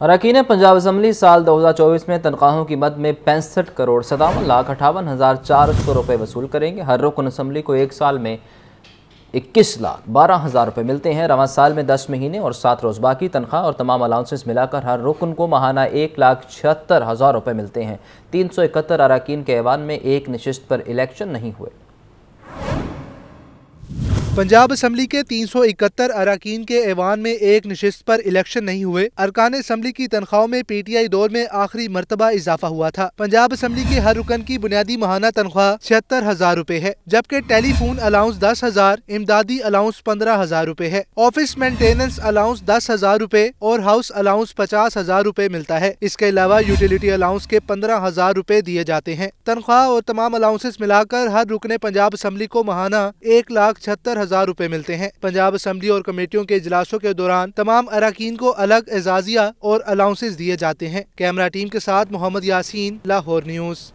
अरकान पंजाब असम्बली साल 2024 में तनख्वाहों की मद में पैंसठ करोड़ सतावन लाख अठावन हज़ार चार सौ रुपये वसूल करेंगे। हर रुकन असम्बली को एक साल में इक्कीस लाख बारह हज़ार रुपये मिलते हैं। रवा साल में दस महीने और सात रोज़ बाकी तनख्वाह और तमाम अलाउंसेस मिलाकर हर रुकन को महाना एक लाख छिहत्तर हज़ार रुपये मिलते हैं। तीन सौ इकहत्तर अरकान के ऐवान में एक नशस्त पर इलेक्शन नहीं हुए। पंजाब असम्बली के तीन सौ इकहत्तर अरकान के ऐवान में एक नशस्त पर इलेक्शन नहीं हुए। अरकान असम्बली की तनख्वाहों में पी टी आई दौर में आखिरी मरतबा इजाफा हुआ था। पंजाब असम्बली के हर रुकन की बुनियादी महाना तनख्वाह छिहत्तर हज़ार रूपए है, जबकि टेलीफोन अलाउंस दस हज़ार, इमदादी अलाउंस पंद्रह हज़ार रूपए है। ऑफ़िस मेंटेनेंस अलाउंस दस हज़ार रूपए और हाउस अलाउंस पचास हज़ार रूपए मिलता है। इसके अलावा यूटिलिटी अलाउंस के पंद्रह हज़ार रूपए दिए जाते हैं। तनख्वाह और तमाम अलाउंसेस मिलाकर हर रुकने पंजाब असम्बली को महाना एक लाख छहत्तर हज़ार रूपए मिलते हैं। पंजाब असम्बली और कमेटियों के इजलासों के दौरान तमाम अरकान को अलग एजाजिया और अलाउंसेज दिए जाते हैं। कैमरा टीम के साथ मोहम्मद यासीन, लाहौर न्यूज़।